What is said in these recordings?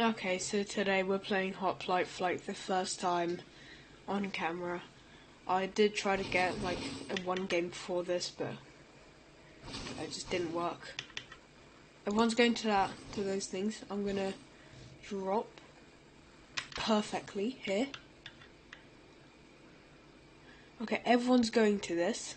Okay, so today we're playing Hoplite for like the first time on camera. I did try to get like a one game before this, but it just didn't work. Everyone's going to that to those things. I'm gonna drop perfectly here. Okay, everyone's going to this.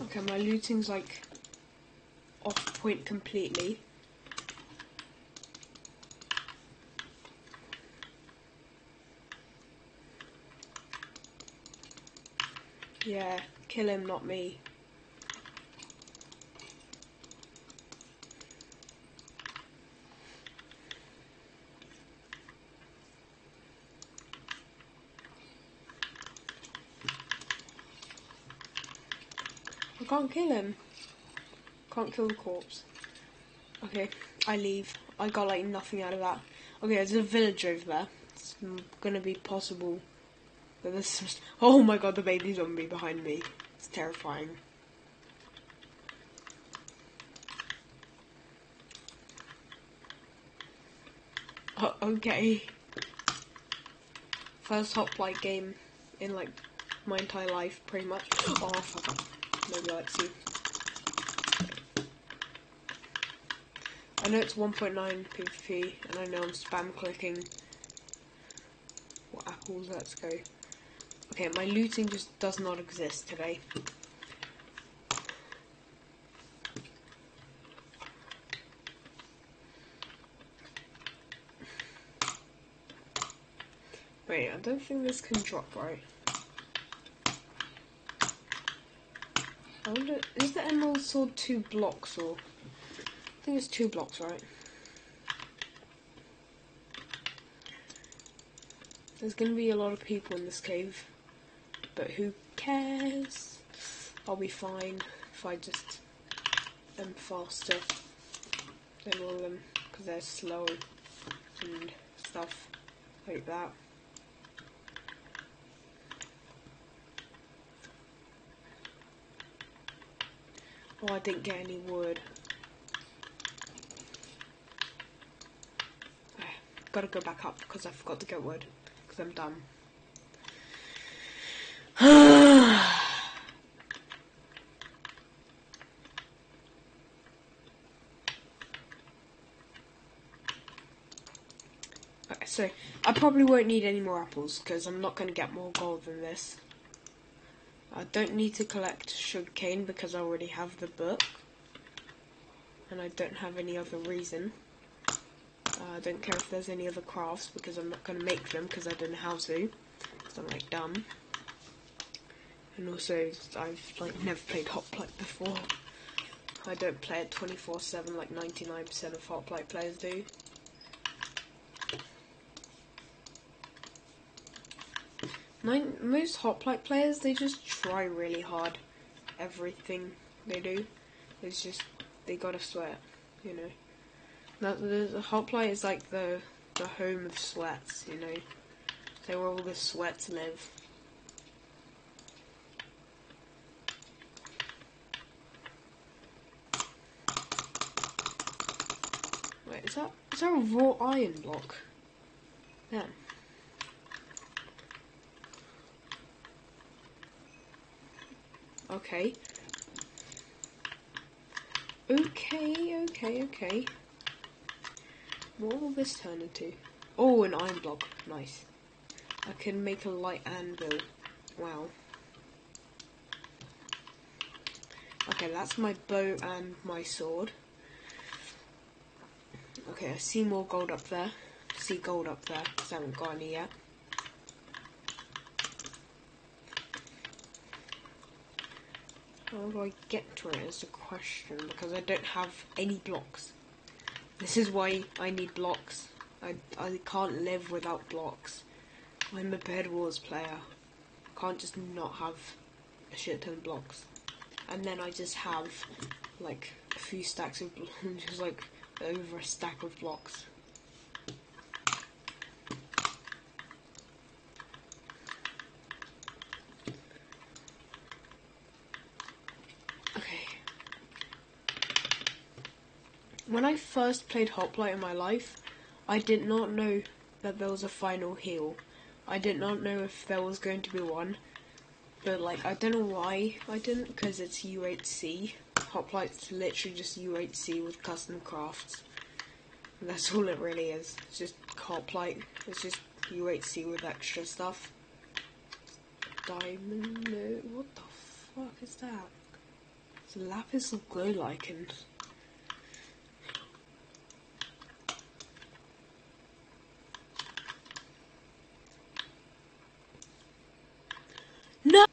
Okay, my looting's like off point completely. Yeah, kill him, not me. Can't kill him. Can't kill the corpse. Okay, I leave. I got like nothing out of that. Okay, there's a village over there. It's gonna be possible. This is oh my god, the baby zombie behind me. It's terrifying. Okay. First hoplite game in like my entire life, pretty much. Oh fuck. Maybe let's see. I know it's 1.9 PvP, and I know I'm spam clicking. What apples? Let's go. Okay, my looting just does not exist today. Wait, I don't think this can drop right. I wonder, is the emerald sword two blocks or? I think it's two blocks, right? There's gonna be a lot of people in this cave, but who cares? I'll be fine if I just am faster than all of them because they're slow and stuff like that. Oh, I didn't get any wood. Okay, gotta go back up because I forgot to get wood because I'm dumb. okay, so I probably won't need any more apples because I'm not going to get more gold than this. I don't need to collect sugarcane because I already have the book. And I don't have any other reason. Uh, I don't care if there's any other crafts because I'm not going to make them because I don't know how to. Because I'm like dumb. And also, I've like never played Hoplite before. I don't play it 24-7 like 99% of Hoplite players do. Most hoplite players, they just try really hard. Everything they do, it's just they gotta sweat, you know. That the, the hoplite is like the the home of sweats, you know. They where all the sweats live. Wait, is that is that a raw iron block? Yeah. Okay. Okay, okay, okay. What will this turn into? Oh, an iron block. Nice. I can make a light anvil. Wow. Okay, that's my bow and my sword. Okay, I see more gold up there. See gold up there, because I haven't got any yet. How do I get to it is the question because I don't have any blocks. This is why I need blocks. I, I can't live without blocks. I'm a Bed Wars player. I can't just not have a shit ton of blocks. And then I just have like a few stacks of just like over a stack of blocks. When I first played Hoplite in my life, I did not know that there was a final heal. I did not know if there was going to be one. But like, I don't know why I didn't, because it's UHC. Hoplite's literally just UHC with custom crafts. And that's all it really is. It's just Hoplite. It's just UHC with extra stuff. Diamond, what the fuck is that? It's a lapis of glow lichen. No!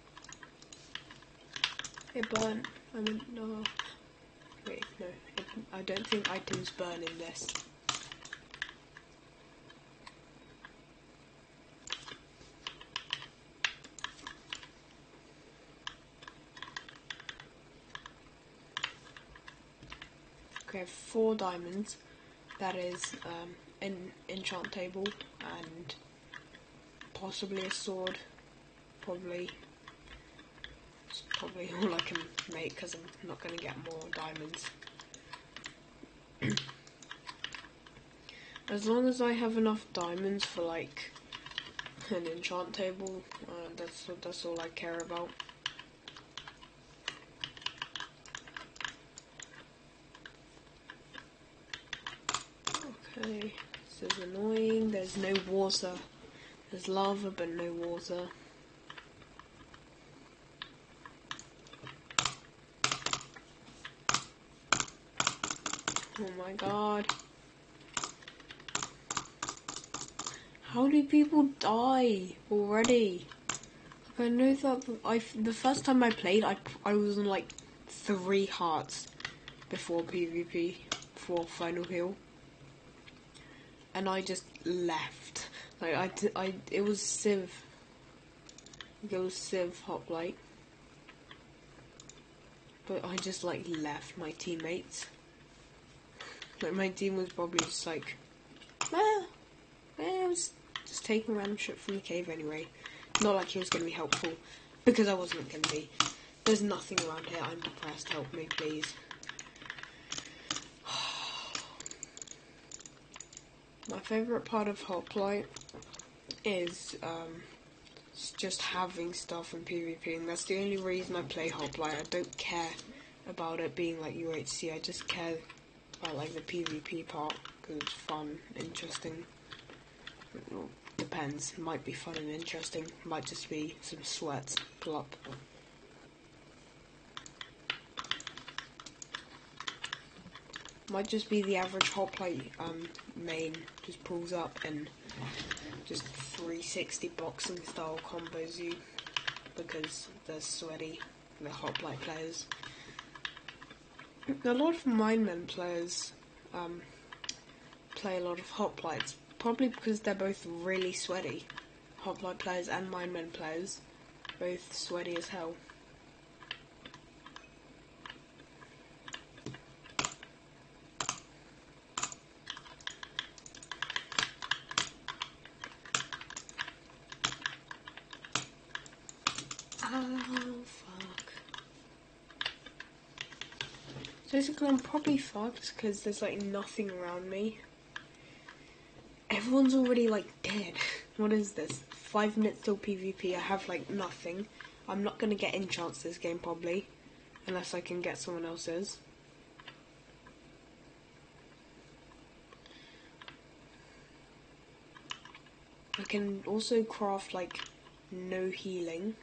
It burnt. I mean, no. Wait, no. It, I don't think items burn in this. Okay, I have four diamonds. That is um, an enchant table and possibly a sword. Probably. Probably all I can make because I'm not going to get more diamonds. as long as I have enough diamonds for like an enchant table, uh, that's that's all I care about. Okay, this is annoying. There's no water. There's lava but no water. Oh my god. How do people die already? I know that I the first time I played, I I was on like three hearts before PvP for final heal, and I just left. Like I, I it was Civ. It was Civ Hoplite, but I just like left my teammates. Like my team was probably just like, ah, eh, I was just taking random shit from the cave anyway. Not like he was gonna be helpful, because I wasn't gonna be. There's nothing around here. I'm depressed. Help me, please. My favorite part of Hoplite is um, just having stuff and that's the only reason I play Hoplite. I don't care about it being like UHC. I just care about like the PvP part because it's fun, interesting. It depends. Might be fun and interesting. Might just be some sweats. Plop. Might just be the average hoplite um, main just pulls up and just 360 boxing style combos you because they're sweaty, the hoplite players. A lot of Minemen players um, play a lot of hoplites, probably because they're both really sweaty. Hoplite players and Minemen players, both sweaty as hell. Oh, fuck. Basically, I'm probably fucked because there's like nothing around me. Everyone's already like dead. what is this? Five minutes till PvP. I have like nothing. I'm not gonna get enchants this game probably, unless I can get someone else's. I can also craft like no healing.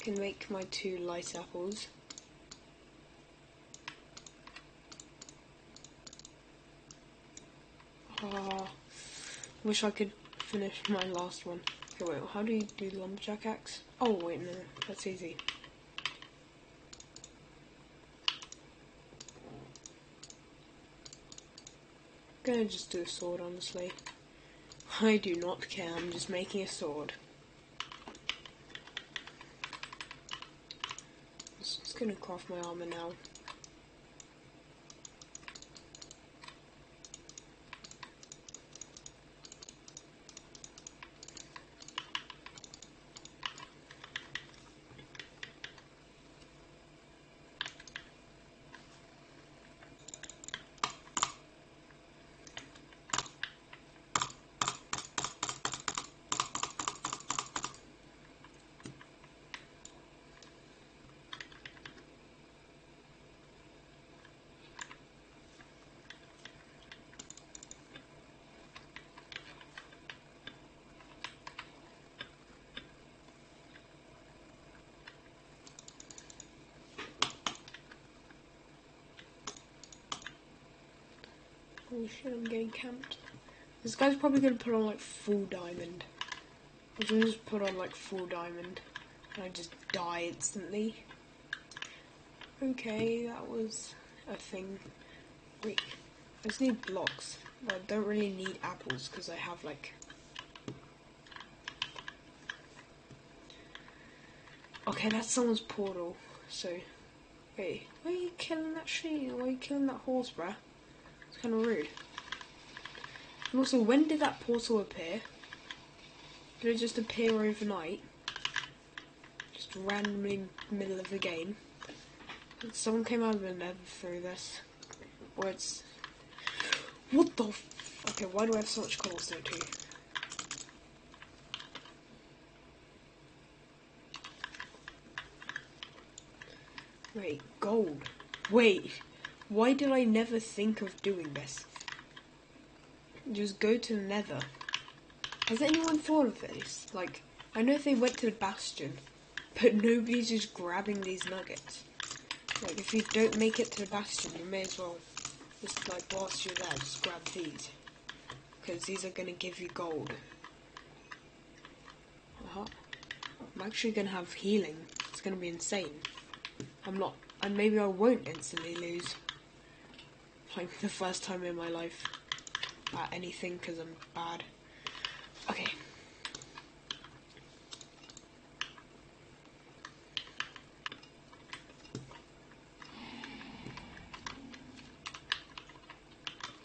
can make my two light apples. Ah, wish I could finish my last one. Okay, wait, how do you do the lumberjack axe? Oh, wait, no, that's easy. I'm gonna just do a sword, honestly. I do not care, I'm just making a sword. Just gonna craft my armor now. Holy shit, I'm getting camped. This guy's probably gonna put on like full diamond. I'm gonna just put on like full diamond. And I just die instantly. Okay, that was a thing. Wait, I just need blocks. I don't really need apples because I have like. Okay, that's someone's portal. So, wait, why are you killing that sheep? Why are you killing that horse, bruh? It's kind of rude. And also, when did that portal appear? Did it just appear overnight? Just randomly in the middle of the game? Someone came out of the nether through this. Or it's... What the f- Okay, why do I have so much cobblestone too? Wait, gold. Wait, why did I never think of doing this? Just go to the nether. Has anyone thought of this? Like, I know they went to the bastion, but nobody's just grabbing these nuggets. Like, if you don't make it to the bastion, you may as well just, like, whilst you're there, just grab these. Because these are going to give you gold. Uh-huh. I'm actually going to have healing. It's going to be insane. I'm not, and maybe I won't instantly lose. Like, the first time in my life at anything because I'm bad. Okay.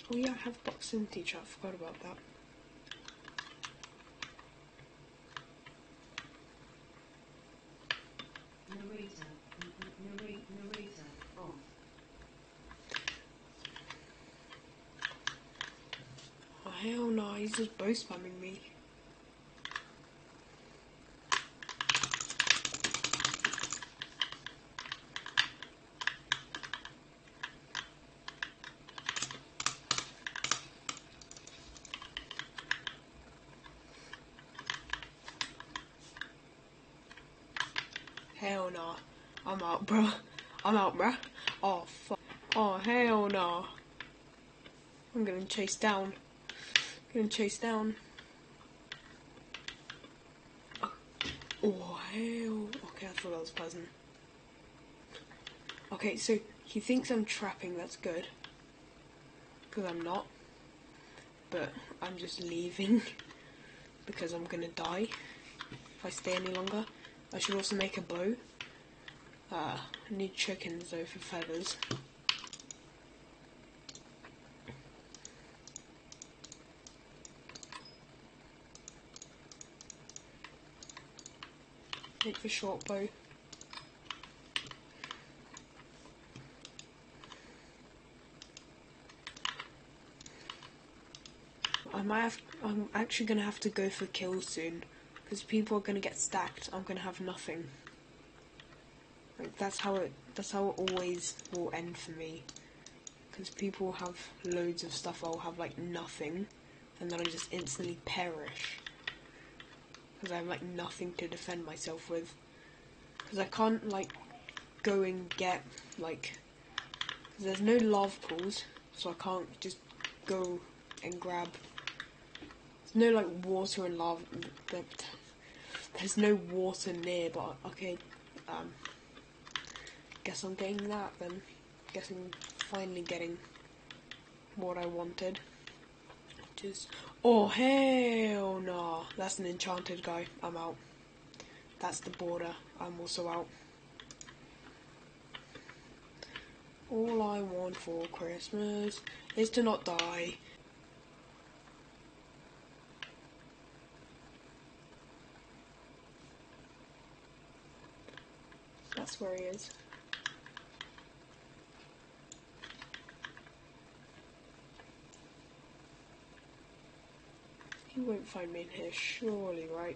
Oh yeah, I have boxing teacher. I forgot about that. Narrator, narrate, narrator, off. Oh hell no, he's just bow spamming me. Hell no. I'm out, bruh. I'm out, bruh. Oh, fuck. Oh, hell no. I'm getting chased down. Getting chased down. Oh, hell. Okay, I thought that was pleasant. Okay, so he thinks I'm trapping, that's good. Because I'm not. But I'm just leaving. because I'm gonna die. If I stay any longer. I should also make a bow. Uh, I need chickens though for feathers. Make the short bow. I might have. I'm actually gonna have to go for kills soon, because people are gonna get stacked. I'm gonna have nothing. Like that's how it. That's how it always will end for me. Because people have loads of stuff, I'll have like nothing, and then I just instantly perish. Because I have like nothing to defend myself with. Because I can't like go and get like. There's no lava pools, so I can't just go and grab. There's no like water and lava. There's no water near, but okay. Um, guess I'm getting that then. Guess I'm finally getting what I wanted. Just oh hell no! That's an enchanted guy. I'm out. That's the border. I'm also out. All I want for Christmas is to not die. That's where he is. He won't find me in here, surely, right?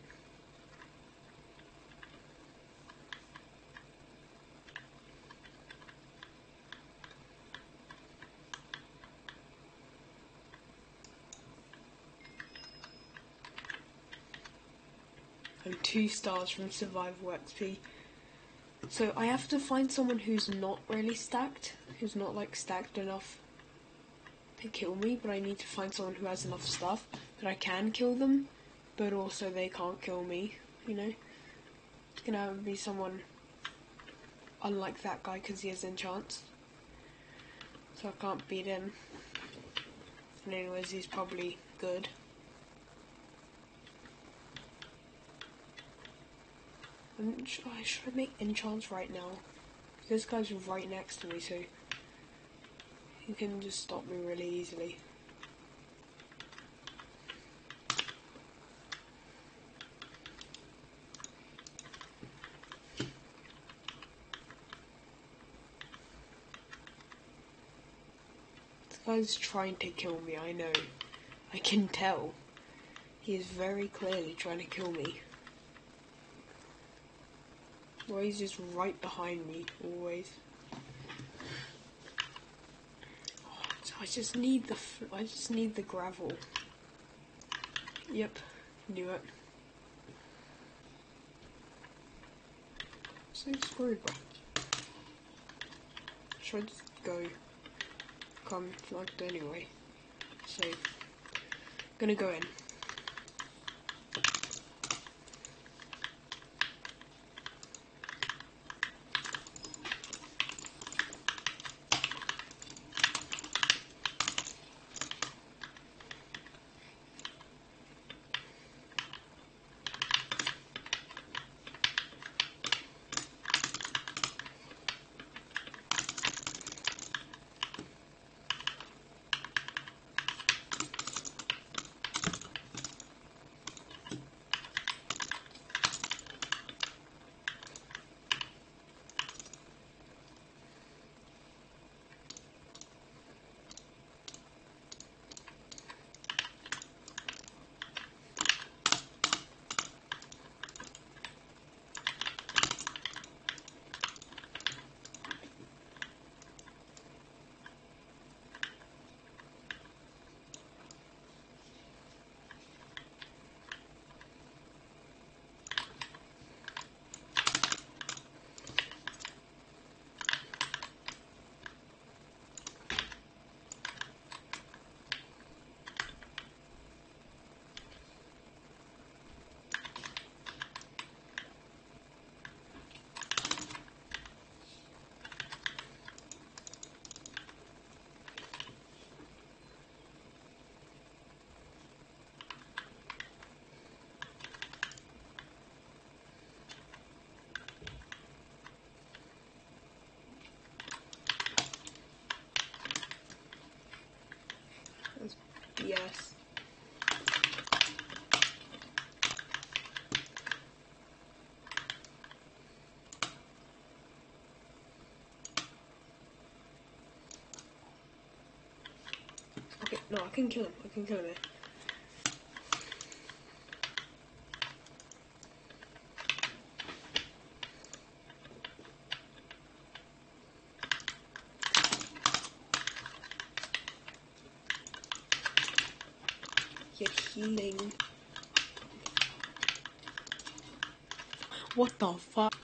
I'm two stars from Survival XP. So I have to find someone who's not really stacked, who's not like stacked enough to kill me, but I need to find someone who has enough stuff that I can kill them, but also they can't kill me, you know? It's gonna be someone unlike that guy because he has enchants. So I can't beat him. And anyways, he's probably good. And sh- I should I make enchants right now? This guy's right next to me, so he can just stop me really easily. This trying to kill me, I know. I can tell. He is very clearly trying to kill me. Well, he's just right behind me, always. Oh, I just need the, I just need the gravel. Yep, knew it. So screwed, bro. Should I just go? Come flagged anyway. So, gonna go in. Can kill him. I can kill him. Eh? Get healing. What the fuck?